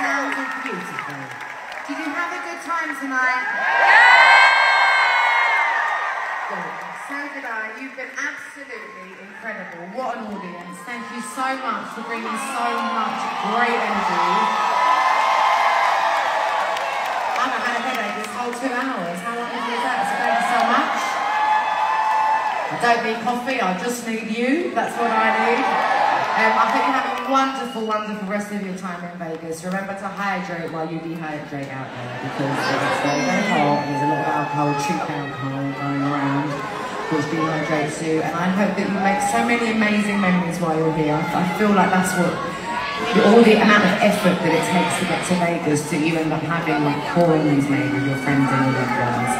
sounded beautiful. Did you have a good time tonight? Yeah! Good. So did I. You've been absolutely incredible. What an audience. Thank you so much for bringing so much great energy. I haven't had a headache this whole two hours. How wonderful is that? So thank you so much. I don't need coffee, I just need you. That's what I need. Um, I wonderful, wonderful rest of your time in Vegas. Remember to hydrate while you dehydrate out there because it's very, very hot. There's a lot of alcohol, cheap alcohol going around which dehydrates you. And I hope that you make so many amazing memories while you're here. I feel like that's what all the amount of effort that it takes to get to Vegas that you end up having like memories made with your friends and your loved ones.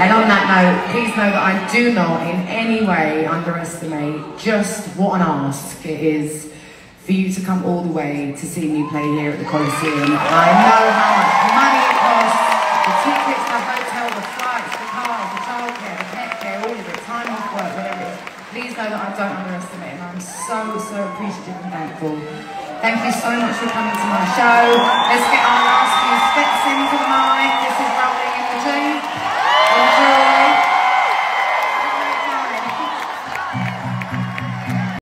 And on that note, please know that I do not in any way underestimate just what an ask it is for you to come all the way to see me play here at the Coliseum. I know how much money it costs, the tickets, the hotel, the flights, the cars, the childcare, the pet care, all of it, time off work, whatever it is. Please know that I don't underestimate and I'm so, so appreciative and thankful. Thank you so much for coming to my show. Let's get our last few